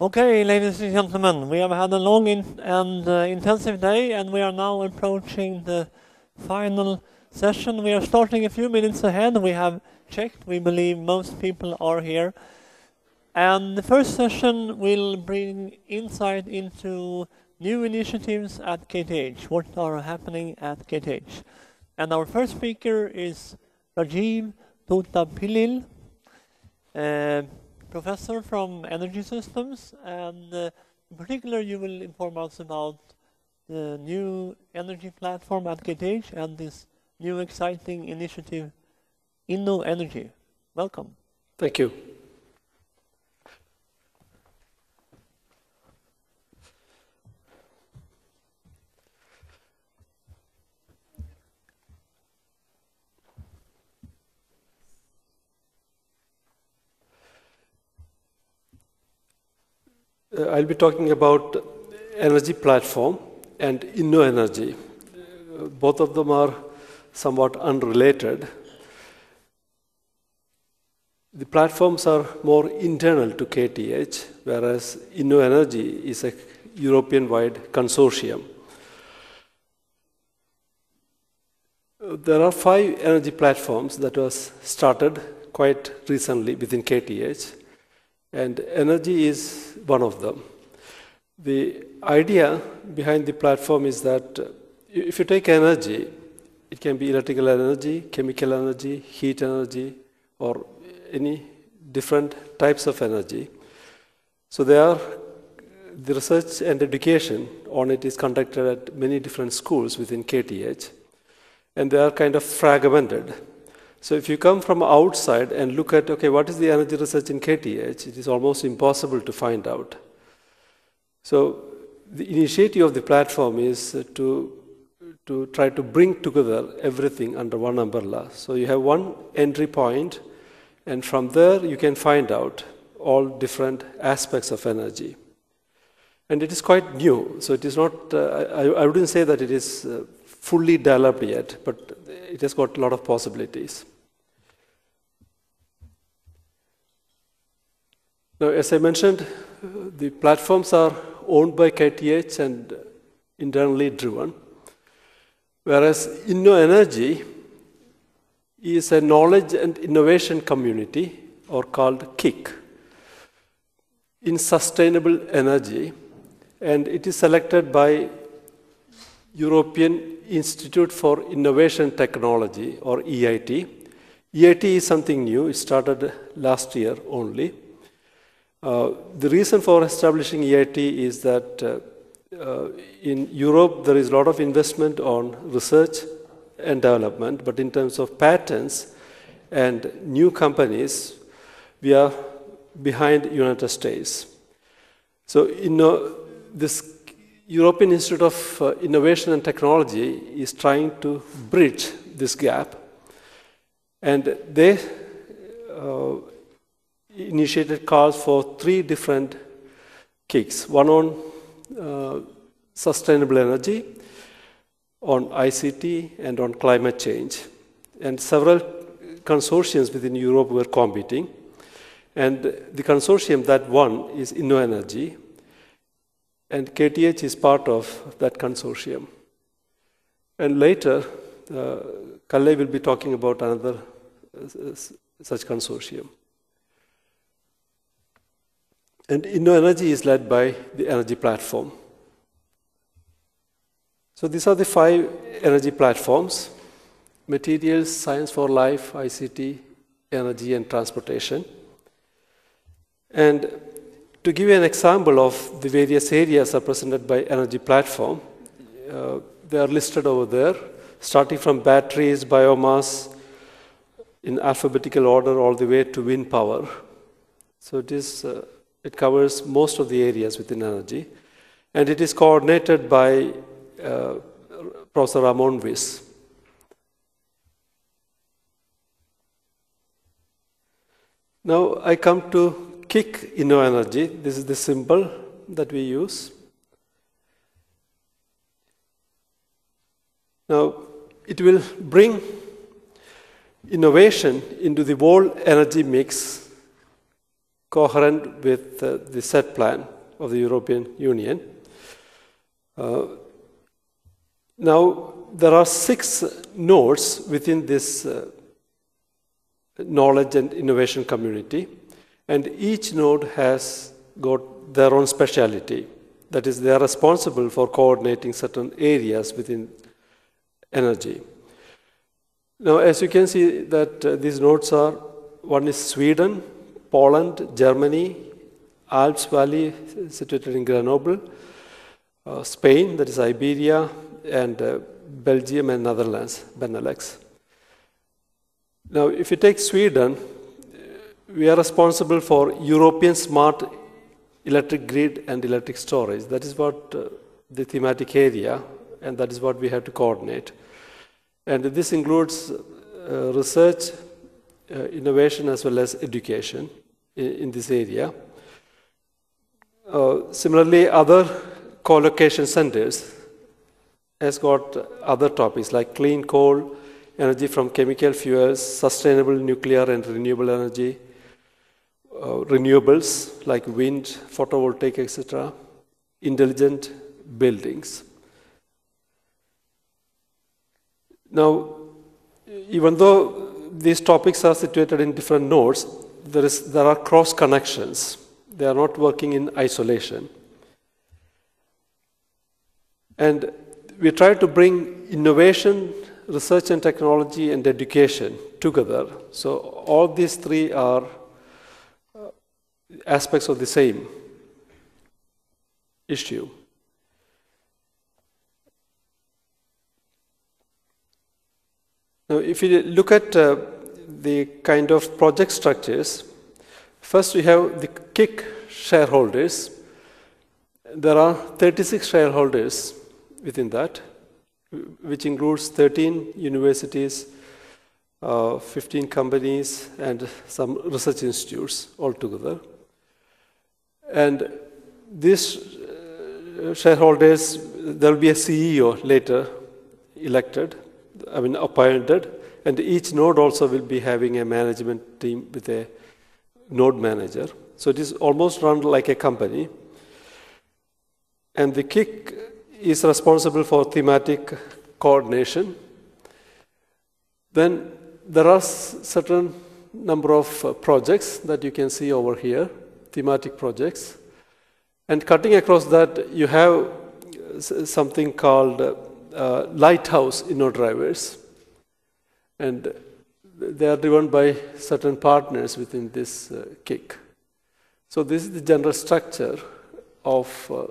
Okay, ladies and gentlemen, we have had a long and uh, intensive day, and we are now approaching the final session. We are starting a few minutes ahead. We have checked. We believe most people are here. And the first session will bring insight into new initiatives at KTH, what are happening at KTH. And our first speaker is Rajeev Thottappillil, uh, professor from Energy Systems, and uh, in particular you will inform us about the new energy platform at KTH and this new exciting initiative, InnoEnergy. Welcome. Thank you. Uh, I'll be talking about energy platform and InnoEnergy. Uh, both of them are somewhat unrelated. The platforms are more internal to KTH, whereas InnoEnergy is a European-wide consortium. Uh, there are five energy platforms that was started quite recently within KTH and energy is one of them. The idea behind the platform is that uh, if you take energy, it can be electrical energy, chemical energy, heat energy, or any different types of energy. So there are the research and education on it is conducted at many different schools within KTH, and they are kind of fragmented. So if you come from outside and look at, okay, what is the energy research in KTH, it is almost impossible to find out. So the initiative of the platform is to, to try to bring together everything under one umbrella. So you have one entry point, and from there you can find out all different aspects of energy. And it is quite new, so it is not, uh, I, I, wouldn't say that it is uh, fully developed yet, but it has got a lot of possibilities. Now, as I mentioned, the platforms are owned by KTH and internally driven, whereas InnoEnergy is a knowledge and innovation community, or called KIC, in sustainable energy, and it is selected by European Institute for Innovation Technology, or EIT. EIT is something new, it started last year only. Uh, the reason for establishing EIT is that uh, uh, in Europe there is a lot of investment on research and development, but in terms of patents and new companies, we are behind the United States. So in uh, this European Institute of uh, Innovation and Technology is trying to bridge this gap, and they uh, initiated calls for three different KICs. One on uh, sustainable energy, on ICT, and on climate change. And several consortiums within Europe were competing. And the consortium that won is InnoEnergy, and KTH is part of that consortium. And later, uh, Kalle will be talking about another uh, such consortium. And InnoEnergy is led by the energy platform. So these are the five energy platforms, materials, science for life, ICT, energy, and transportation. And to give you an example of the various areas represented by energy platform, uh, they are listed over there, starting from batteries, biomass, in alphabetical order all the way to wind power. So it is uh, it covers most of the areas within energy. And it is coordinated by uh, Professor Ramon Wyss. Now I come to KIC InnoEnergy. This is the symbol that we use. Now it will bring innovation into the whole energy mix coherent with uh, the set plan of the European Union. Uh, now, there are six nodes within this uh, knowledge and innovation community, and each node has got their own speciality. That is, they are responsible for coordinating certain areas within energy. Now, as you can see that uh, these nodes are, one is Sweden, Poland, Germany, Alps Valley situated in Grenoble, uh, Spain, that is Iberia, and uh, Belgium and Netherlands, Benelux. Now, if you take Sweden, we are responsible for European smart electric grid and electric storage. That is what uh, the thematic area, and that is what we have to coordinate. And this includes uh, research, uh, innovation, as well as education in, in this area. Uh, similarly, other co-location centers has got other topics like clean coal, energy from chemical fuels, sustainable nuclear and renewable energy, uh, renewables like wind, photovoltaic, etc., intelligent buildings. Now, even though these topics are situated in different nodes, there, is, there are cross connections. They are not working in isolation. And we try to bring innovation, research and technology, and education together. So all these three are aspects of the same issue. Now, if you look at uh, the kind of project structures, first we have the KIC shareholders. There are 36 shareholders within that, which includes 13 universities, uh, 15 companies, and some research institutes altogether. And these uh, shareholders, there will be a CEO later elected, I mean appointed, and each node also will be having a management team with a node manager. So it is almost run like a company. And the KIC is responsible for thematic coordination. Then there are certain number of uh, projects that you can see over here, thematic projects. And cutting across that, you have uh, something called uh, uh, lighthouse InnoDrivers. And they are driven by certain partners within this uh, KIC. So this is the general structure of uh,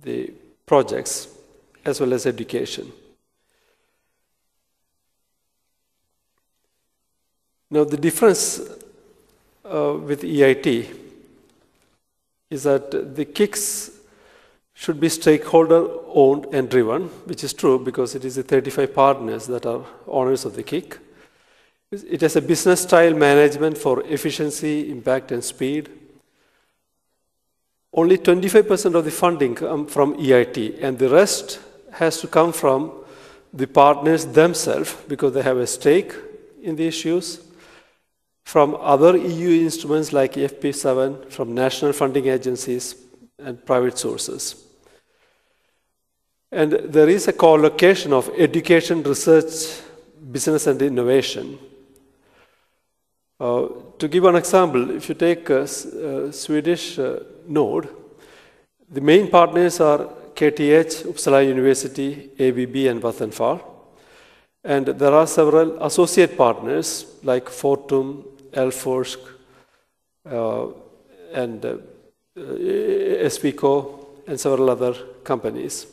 the projects as well as education. Now, the difference uh, with EIT is that the KICs should be stakeholder owned and driven, which is true because it is the 35 partners that are owners of the KIC. It has a business style management for efficiency, impact, and speed only 25% of the funding come from EIT, and the rest has to come from the partners themselves because they have a stake in the issues, from other EU instruments like FP7, from national funding agencies, and private sources. And there is a co-location of education, research, business, and innovation. Uh, to give an example, if you take a, a Swedish uh, node, the main partners are KTH, Uppsala University, ABB, and Vattenfall. And there are several associate partners like Fortum, Elforsk, uh, and uh, SPCO, and several other companies.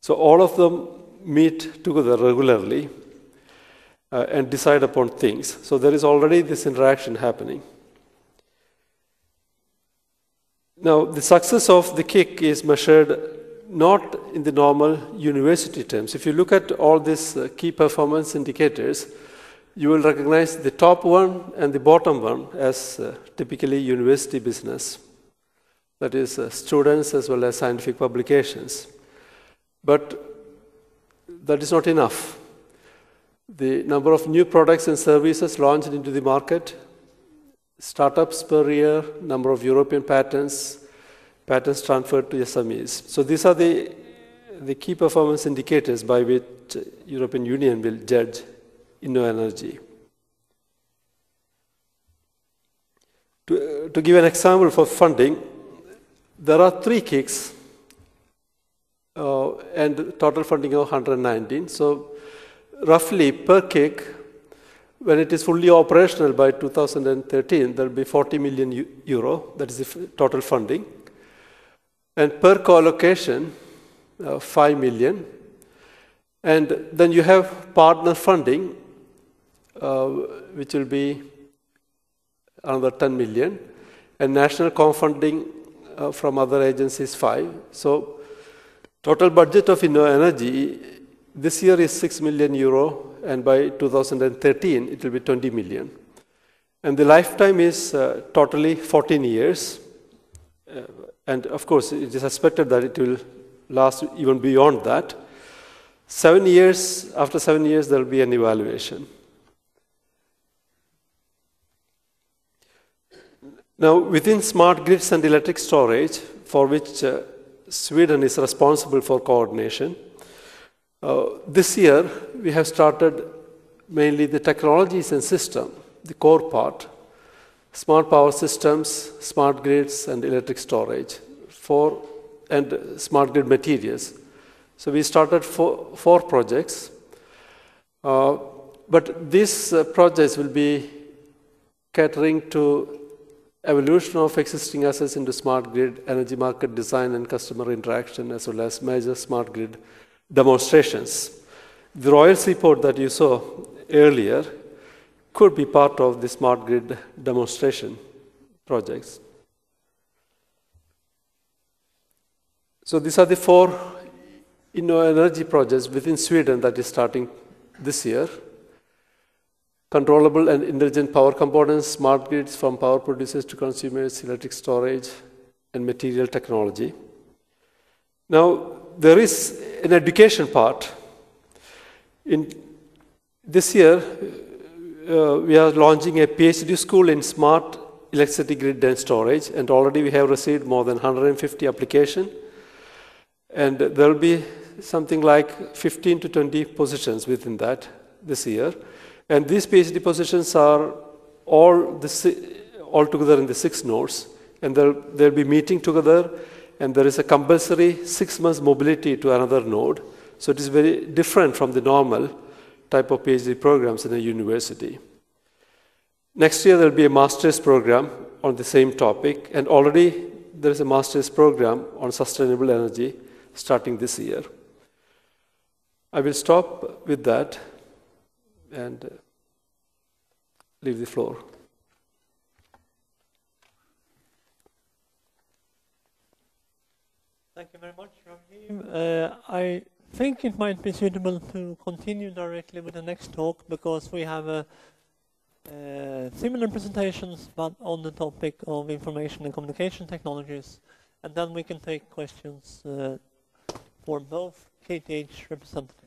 So all of them meet together regularly uh, and decide upon things. So there is already this interaction happening. Now, the success of the KIC is measured not in the normal university terms. If you look at all these uh, key performance indicators, you will recognize the top one and the bottom one as uh, typically university business. That is, uh, students as well as scientific publications. But that is not enough the number of new products and services launched into the market, startups per year, number of European patents, patents transferred to SMEs. So these are the, the key performance indicators by which European Union will judge InnoEnergy. To, to give an example for funding, there are three KICs uh, and total funding of 119. So roughly per KIC, when it is fully operational by 2013, there will be 40 million euro, that is the total funding. And per co-location, uh, 5 million. And then you have partner funding, uh, which will be another 10 million, and national co-funding uh, from other agencies 5. So total budget of InnoEnergy this year is 6 million euro, and by 2013 it will be 20 million. And the lifetime is uh, totally 14 years. Uh, and of course, it is expected that it will last even beyond that. Seven years, after seven years, there will be an evaluation. Now, within smart grids and electric storage, for which uh, Sweden is responsible for coordination, uh, this year we have started mainly the technologies and system, the core part, smart power systems, smart grids, and electric storage, for, and smart grid materials. So we started four, four projects, uh, but these uh, projects will be catering to evolution of existing assets into smart grid, energy market design and customer interaction, as well as major smart grid demonstrations. The Royal Seaport that you saw earlier could be part of the smart grid demonstration projects. So these are the four energy projects within Sweden that is starting this year controllable and intelligent power components, smart grids from power producers to consumers, electric storage, and material technology. Now, there is an education part. In this year, uh, we are launching a PhD school in smart electricity grid and storage, and already we have received more than 150 applications. And there will be something like 15 to 20 positions within that this year. And these PhD positions are all, the, all together in the six nodes, and they'll, they'll be meeting together, and there is a compulsory six months mobility to another node. So it is very different from the normal type of PhD programs in a university. Next year, there will be a master's program on the same topic, and already there is a master's program on sustainable energy starting this year. I will stop with that and uh, leave the floor. Thank you very much, Rajeev. Uh, I think it might be suitable to continue directly with the next talk because we have uh, uh, similar presentations but on the topic of information and communication technologies and then we can take questions uh, for both KTH representatives.